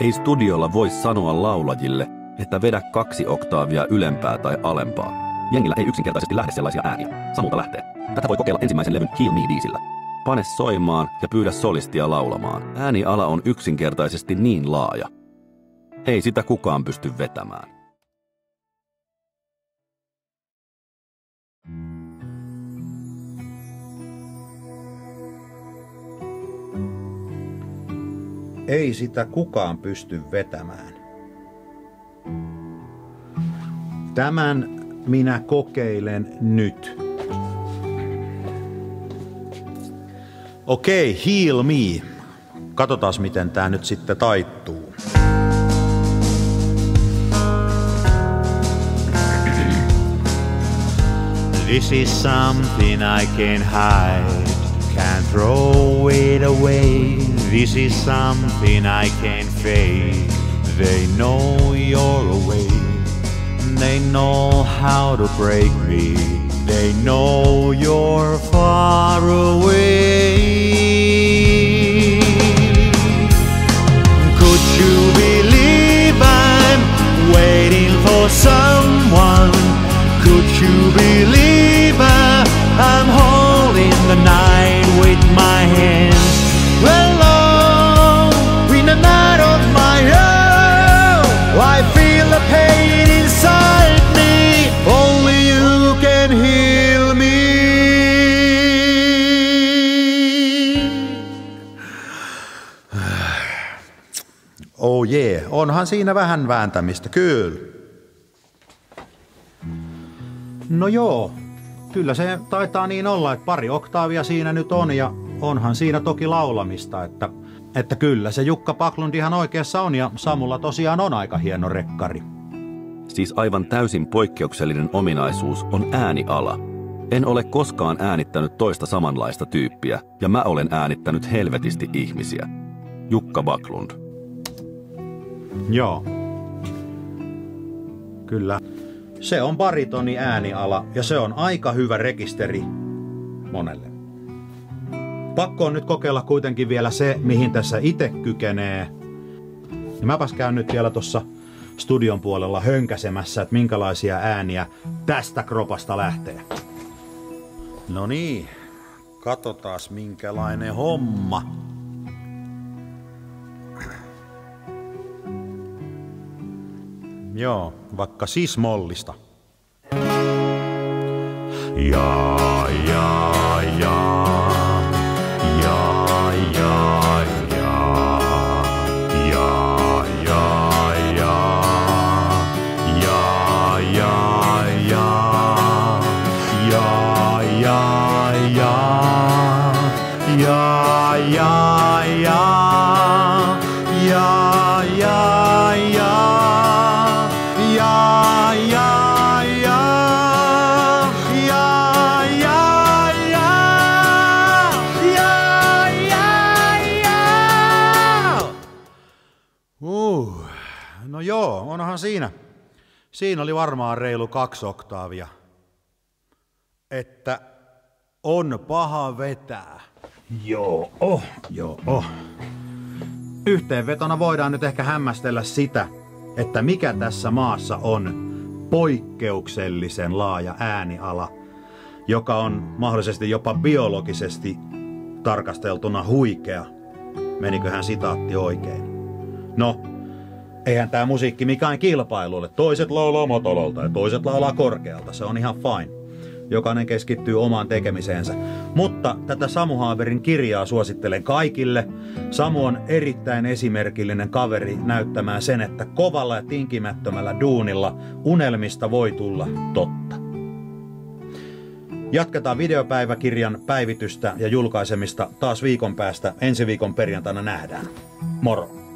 Ei studiolla voi sanoa laulajille, että vedä kaksi oktaavia ylempää tai alempaa. Jengillä ei yksinkertaisesti lähde sellaisia ääniä. Samulta lähtee. Tätä voi kokeilla ensimmäisen levyn Heal Me biisillä. Pane soimaan ja pyydä solistia laulamaan. Ääniala on yksinkertaisesti niin laaja. Ei sitä kukaan pysty vetämään. Ei sitä kukaan pysty vetämään. Tämän minä kokeilen nyt. Okei, okay, heal me. Katsotaan miten tää nyt sitten taittuu. This is something I can hide, can't throw it away. This is something I can't fake. They know you're away, they know how to break me. They know you're far away. Could you believe I'm waiting for someone? Could you believe Oh jee, yeah. onhan siinä vähän vääntämistä, kyllä. No joo, kyllä se taitaa niin olla, että pari oktaavia siinä nyt on ja onhan siinä toki laulamista, että, että kyllä se Jukka Paklund ihan oikeassa on ja Samulla tosiaan on aika hieno rekkari. Siis aivan täysin poikkeuksellinen ominaisuus on ääniala. En ole koskaan äänittänyt toista samanlaista tyyppiä, ja mä olen äänittänyt helvetisti ihmisiä. Jukka Baklund. Joo. Kyllä. Se on baritoni ääniala ja se on aika hyvä rekisteri monelle. Pakko on nyt kokeilla kuitenkin vielä se, mihin tässä itse kykenee. Ja mäpäs käyn nyt vielä tuossa studion puolella hönkäsemässä, että minkälaisia ääniä tästä kropasta lähtee. No niin, katsotaas minkälainen homma. Joo, vaikka sismollista. Ja, ja, Ja, ja, ja. Ja, ja, ja. Ja, ja, ja. Uh, no joo, onhan siinä. Siinä oli varmaan reilu kaksi oktaavia. Että on paha vetää. Joo, oh, joo, oh. Yhteenvetona voidaan nyt ehkä hämmästellä sitä, että mikä tässä maassa on poikkeuksellisen laaja ääniala, joka on mahdollisesti jopa biologisesti tarkasteltuna huikea. Meniköhän sitaatti oikein? No, eihän tämä musiikki mikään kilpailu ole. Toiset laulaa matalolta ja toiset laulaa korkealta. Se on ihan fine. Jokainen keskittyy omaan tekemiseensä. Mutta tätä Samu Haaverin kirjaa suosittelen kaikille. Samu on erittäin esimerkillinen kaveri näyttämään sen, että kovalla ja tinkimättömällä duunilla unelmista voi tulla totta. Jatketaan videopäiväkirjan päivitystä ja julkaisemista taas viikon päästä. Ensi viikon perjantaina nähdään. Moro!